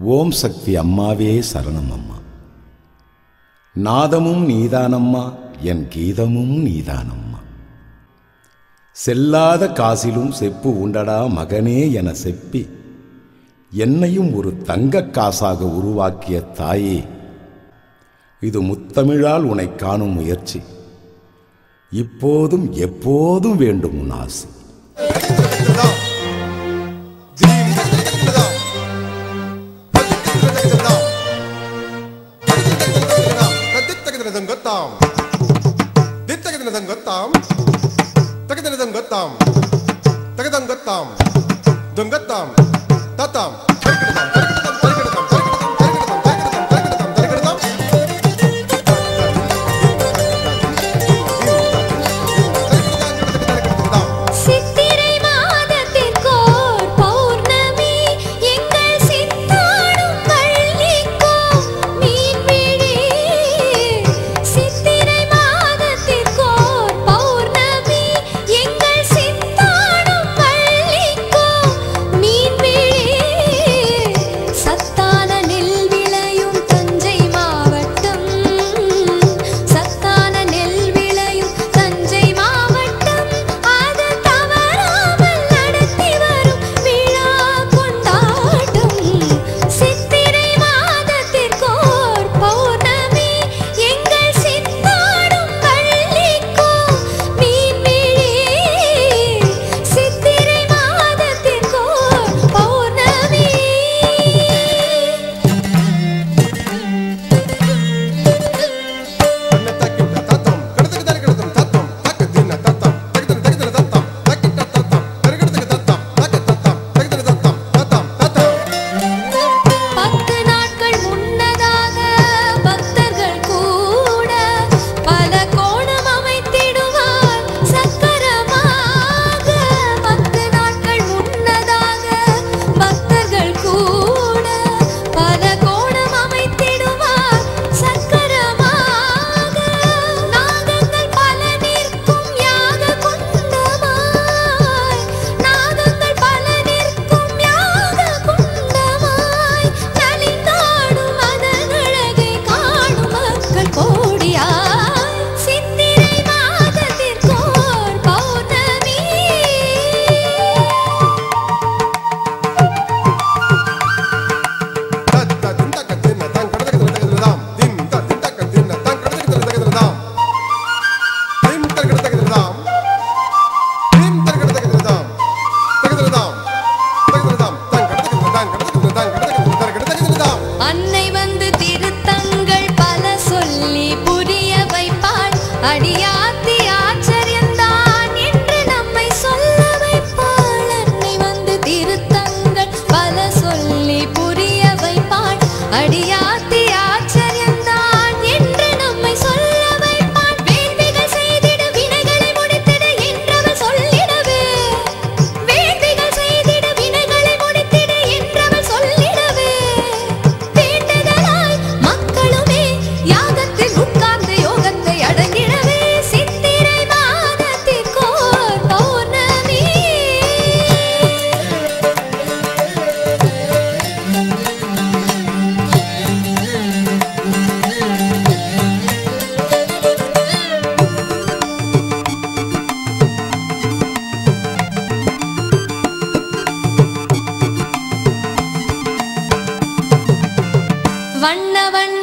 ஓம் சக்தி அம்மாவே சரணம் அம்மா. நாதமும் நீதானம்மா என் கீதமும் நீதானம்மா. செல்லாத காசிலும் செப்பு உண்டடா மகனே என செப்பி என்னையும் ஒரு தங்கக் காசாக உருவாக்கிய தாயே. இது முத்தமிழால் உனை காணும் முயற்சி. இப்போதும் எப்போதும் வேண்டும் உன் ஆசை. ಗೊತ್ತಾಂ ದಿತ್ತಗದಿನದಂಗೆ ಗೊತ್ತಾಂ ತಗದಿನದಂಗೆ ಗೊತ್ತಾಂ ತಗದಂಗೆ ಗೊತ್ತಾಂ ದೊಂಗತ್ತಾಂ ತತ್ತಾಂ ಕರೆಕ್ಟ್ வண்ண வண்ண